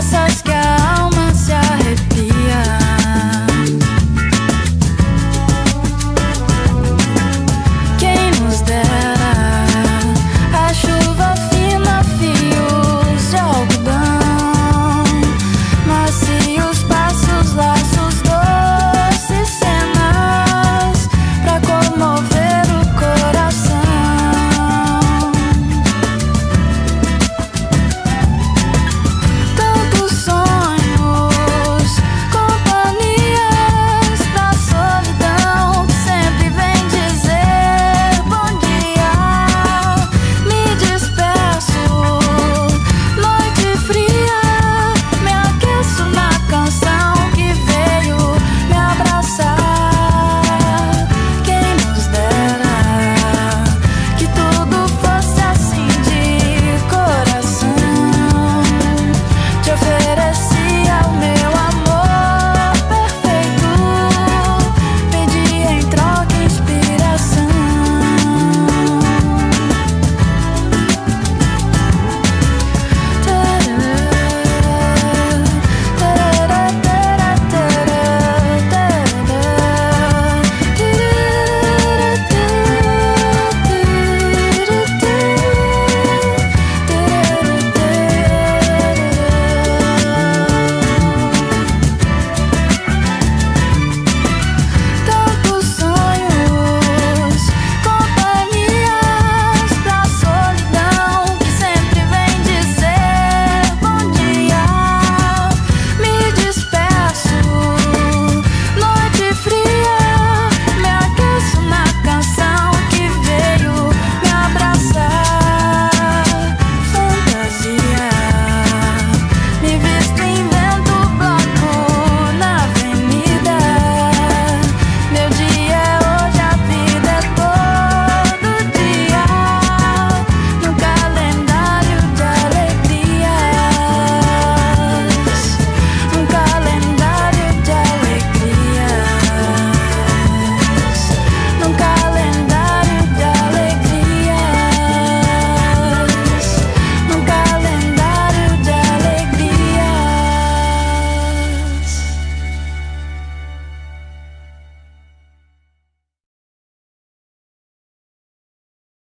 Such